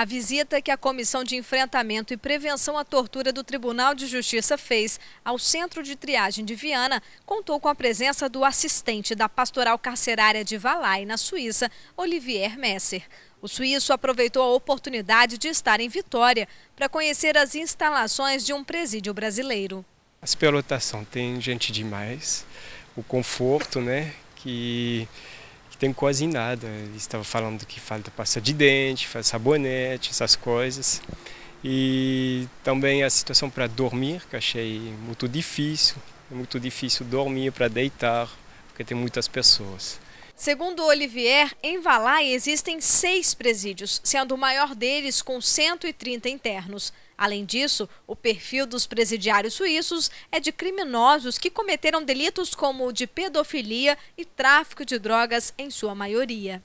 A visita que a Comissão de Enfrentamento e Prevenção à Tortura do Tribunal de Justiça fez ao Centro de Triagem de Viana contou com a presença do assistente da Pastoral Carcerária de Valai, na Suíça, Olivier Messer. O suíço aproveitou a oportunidade de estar em Vitória para conhecer as instalações de um presídio brasileiro. A superlotação tem gente demais, o conforto, né, que tem quase nada. Ele estava falando que falta pasta de dente, sabonete, essas coisas. E também a situação para dormir, que achei muito difícil. É muito difícil dormir para deitar, porque tem muitas pessoas. Segundo Olivier, em Valai existem seis presídios, sendo o maior deles com 130 internos. Além disso, o perfil dos presidiários suíços é de criminosos que cometeram delitos como o de pedofilia e tráfico de drogas, em sua maioria.